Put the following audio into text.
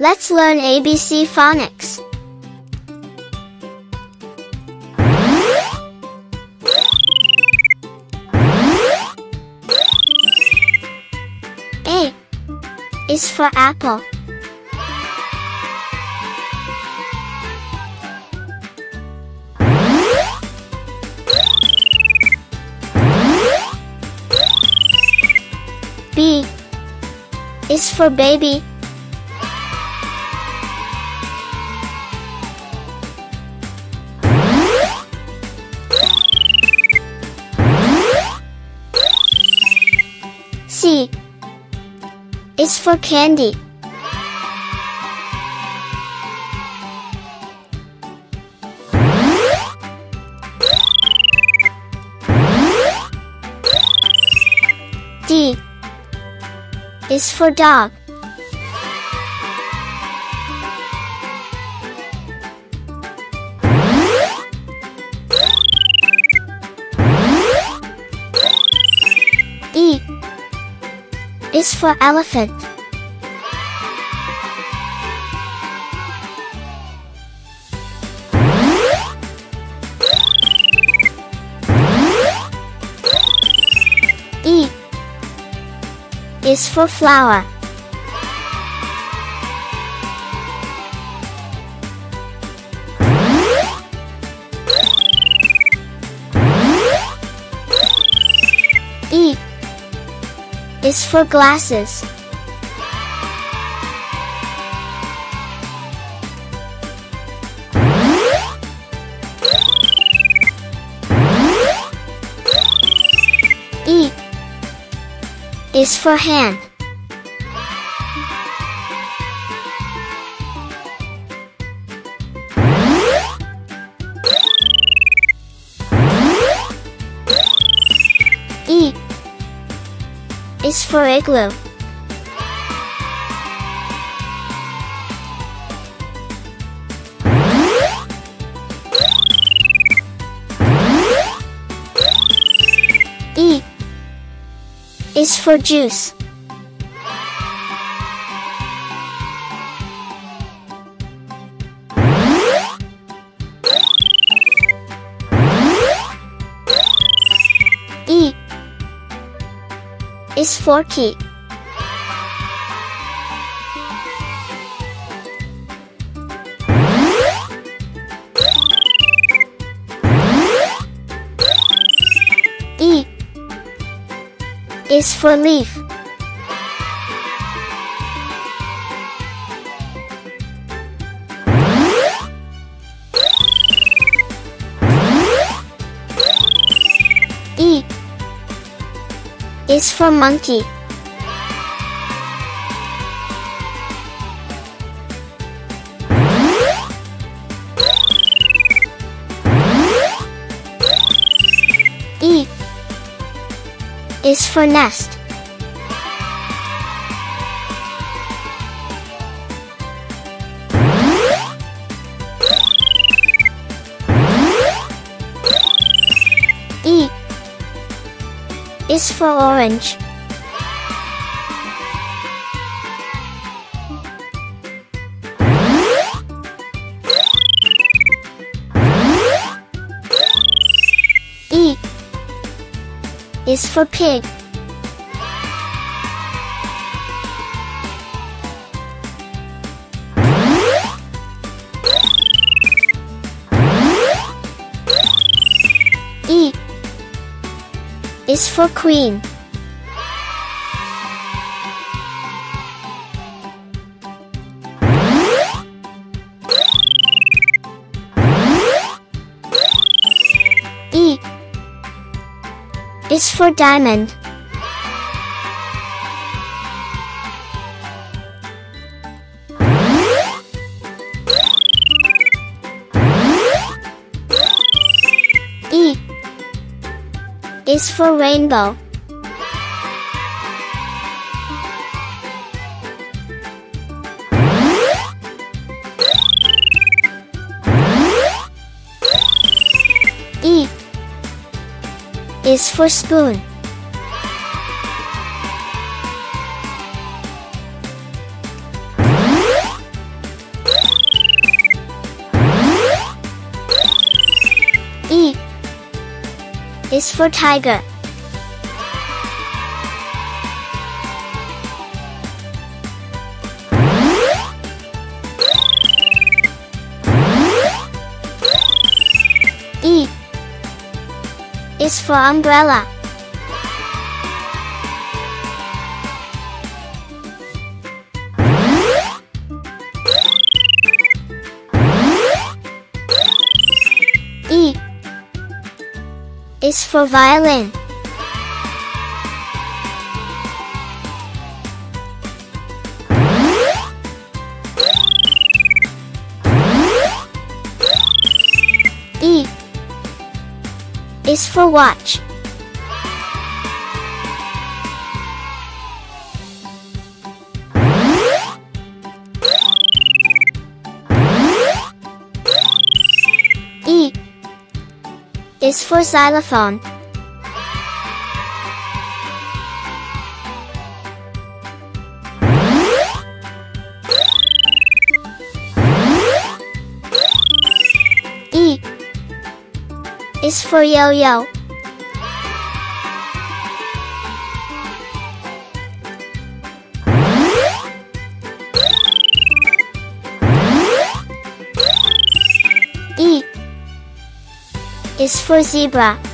Let's learn ABC phonics. A is for apple. B is for baby. Is for candy. D is for dog. Is for elephant. E is for flower. E is for glasses. E is for hand. Is for igloo. E is for juice. E is for key. E is for leaf. E is for monkey. E is for nest. Is for orange. E is for pig. Is for queen. E is for diamond. E is for rainbow. E is for spoon. E is for tiger. E is for umbrella. Is for violin. E is for watch. Is for xylophone. E is for yo-yo. Is for zebra.